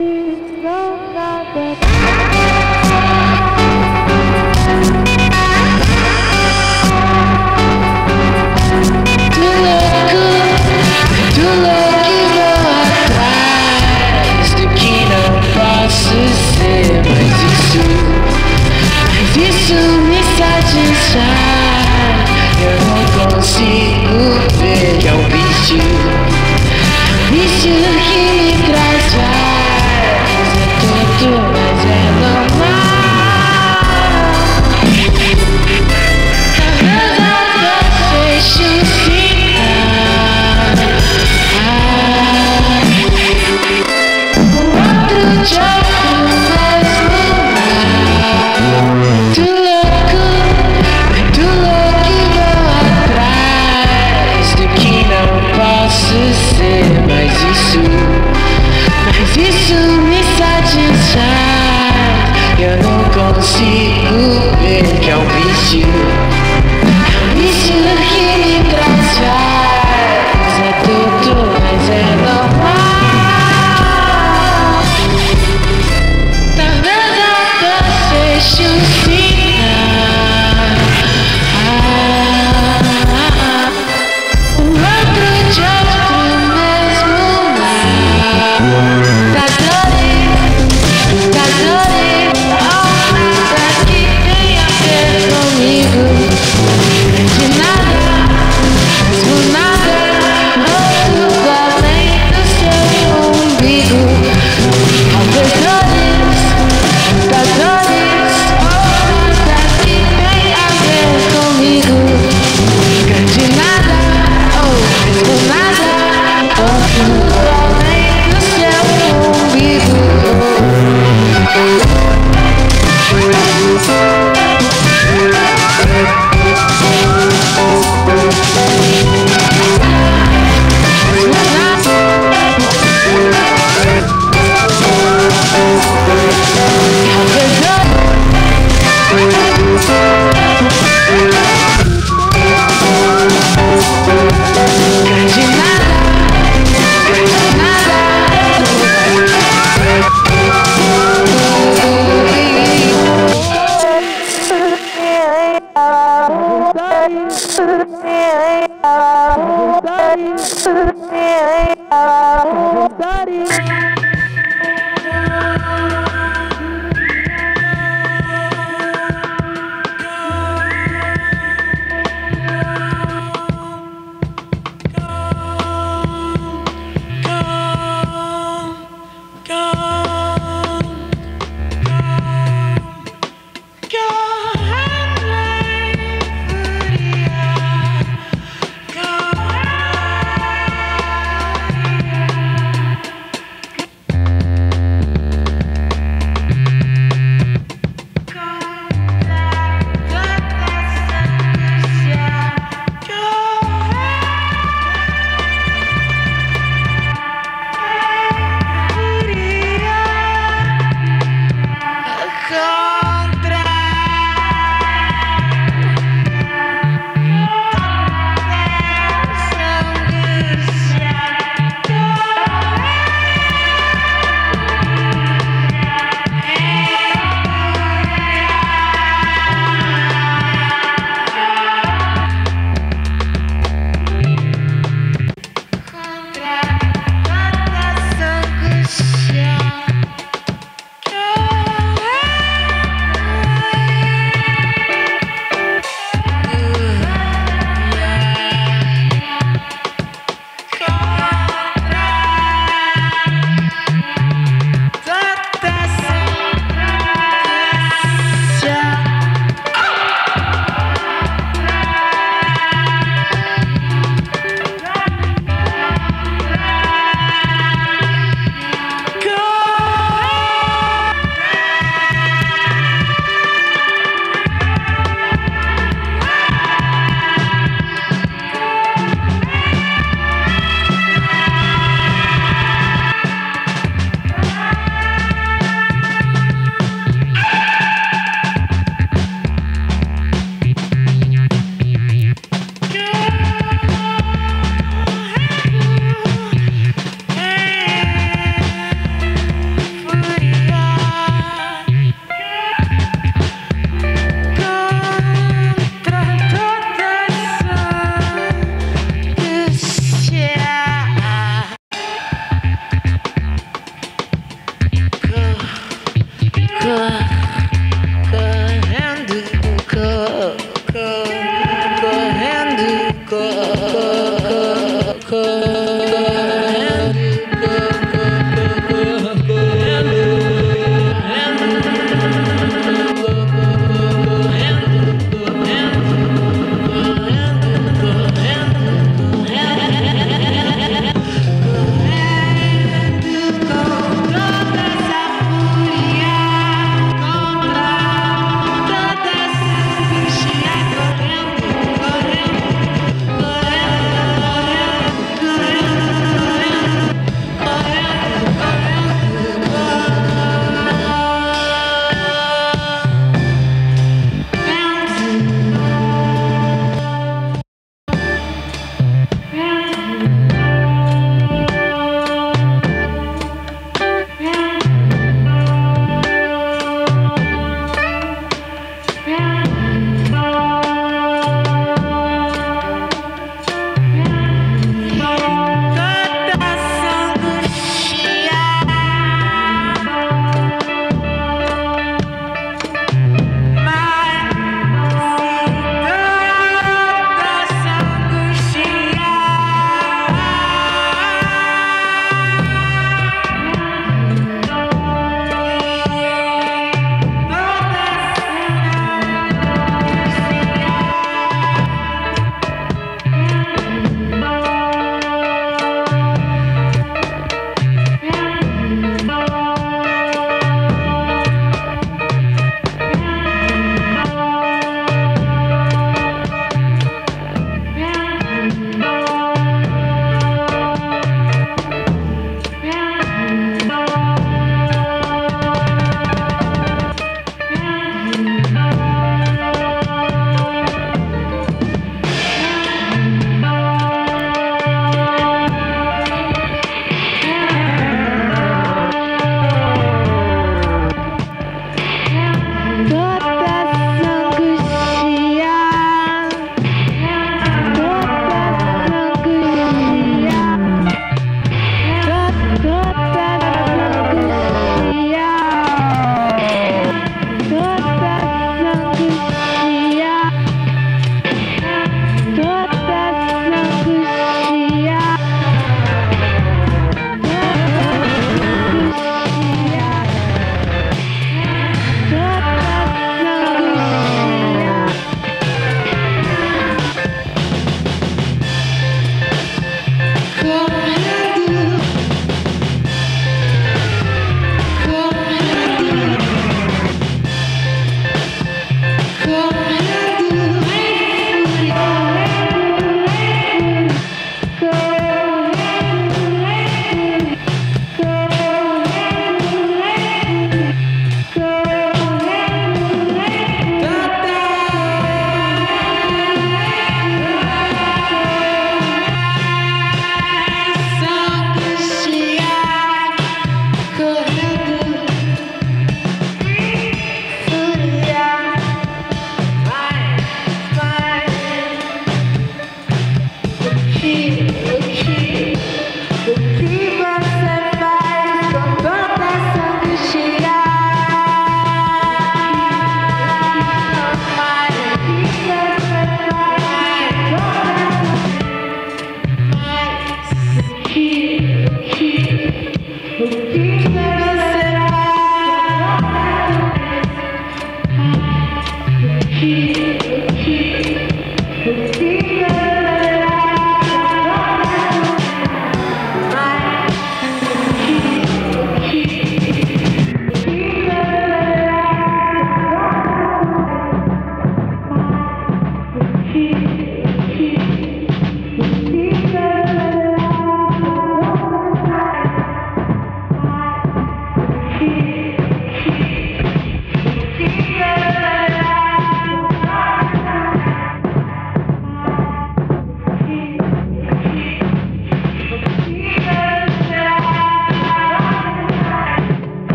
It's not that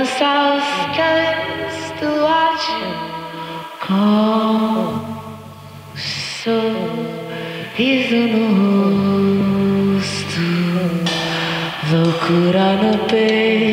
yourself just to watch you go sorriso no rosto loucura no peito.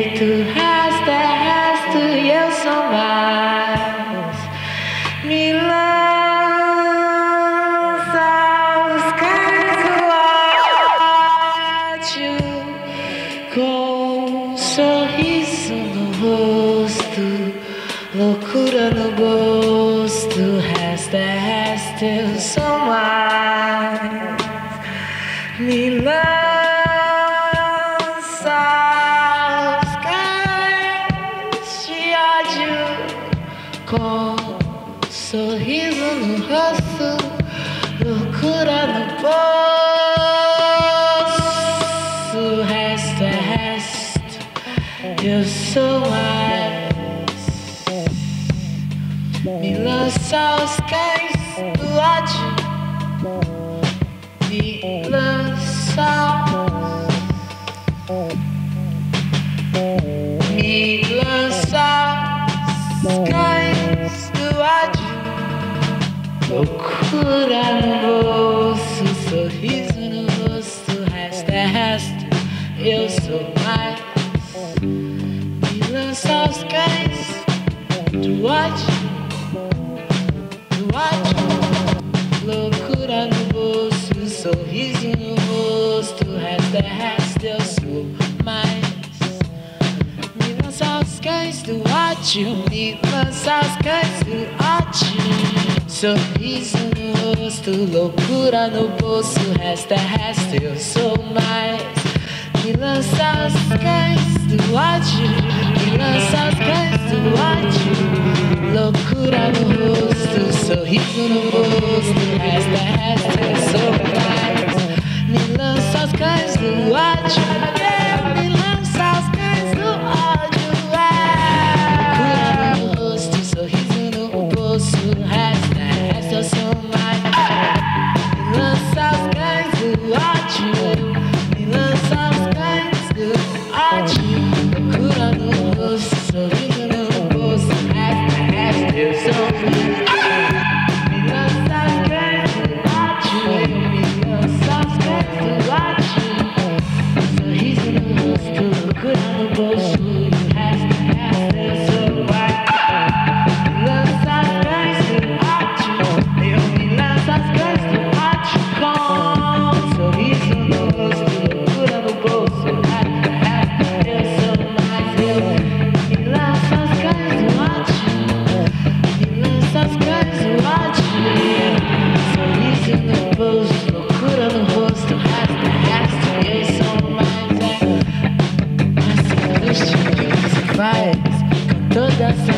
watch, watch. Loucura no bolso, sorriso no rosto. Has the hat still so mais? Me lança os cães do ótimo, me lança os cães do ótimo. Sorriso no rosto, loucura no bolso. Has the hat still so mais? Me lança os cães do ótimo, me lança os cães do ótimo. Look who I the hostess, so he's gonna boast the has the hashtag so relax. Nila Saskai's the watch. just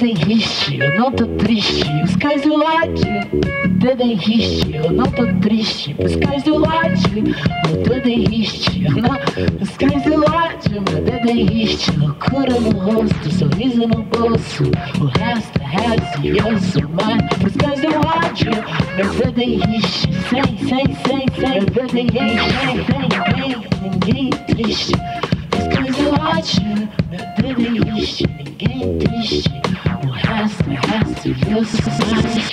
Дедегіщі, ну то тріщі, пускай зулачі, дедегіщі, ну то тріщі, пускай зулачі, дедегіщі, ну пускай зулачі, дедегіщі, куримо госту, совізимо босу, у геста, гесі, йосу, мань, пускай зулачі, дедегіщі, сей, сей, сей, сей, дедегіщі, сей, сей, сей, сей, тріщі, пускай зулачі, дедегіщі, гей, hypnosis.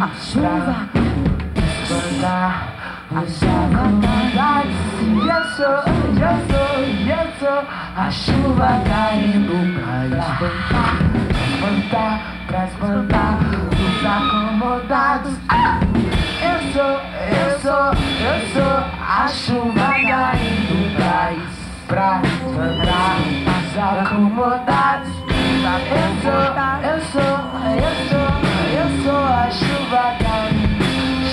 a chuva. Mandar a chuva Eu sou, eu sou, eu sou A chuva caindo pra espantar. Espantar, pra espantar Os acomodados. Eu sou, eu sou, eu sou A chuva caindo pra espantar. Os acomodados. Eu sou, eu sou, eu sou a chuva tá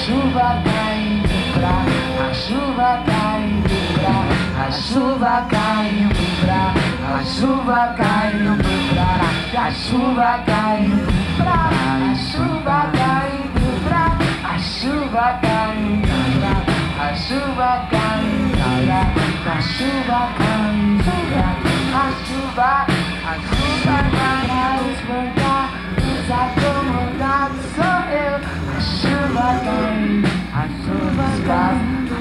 chuva tá indo pra, a chuva tá indo pra, a chuva tá indo pra, a chuva tá indo pra, a chuva tá indo pra, a chuva tá indo pra, a chuva tá indo pra, a chuva tá indo pra, a chuva tá indo pra, a chuva, a chuva vai nos mandar, nos.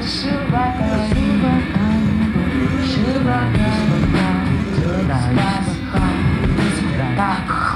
Sugar, sugar, sugar, sugar, sugar,